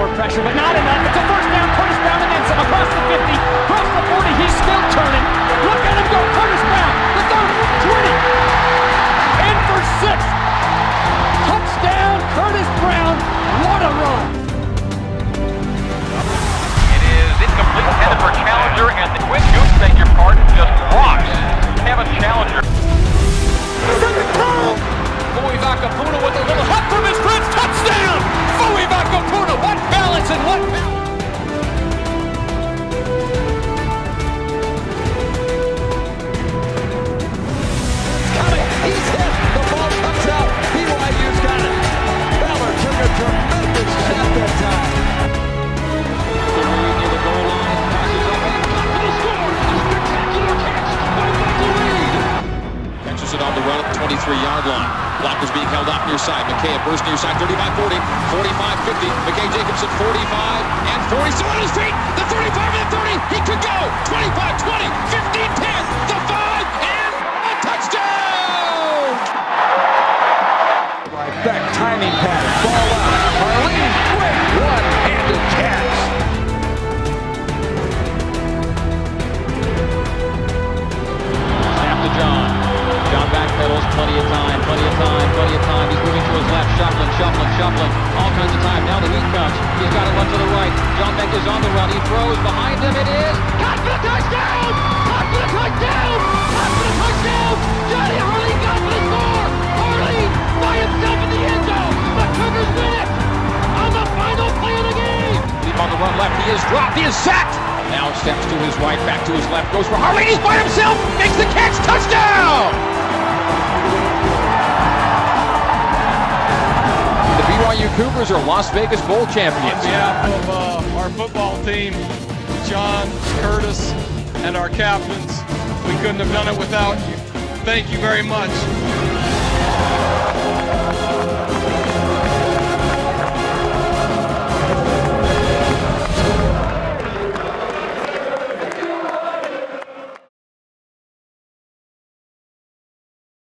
more pressure, but not enough. It's a first down, Curtis Brown and then across the 50, across the 40. He's still 23-yard line. Blockers being held off near side. McKay a burst near side, 35-40, 45-50. McKay Jacobson 45 and 40. Still on his feet. The 35 and the 30. He could go. 25, 20, 15, 10, the 5, and a touchdown! Right back timing pattern. Ball out. Is on the run. He throws behind him. It is caught for the touchdown! Caught for the touchdown! Caught for the touchdown! Jonny Harline got for the score! Harline by himself in the end zone. The Cougars win it on the final play of the game. Deep on the run left. He is dropped. He is sacked. Now steps to his right, back to his left, goes for Harline. He's by himself. Makes the catch. Touchdown! Cougars are Las Vegas Bowl champions. On behalf of uh, our football team, John, Curtis, and our captains, we couldn't have done it without you. Thank you very much.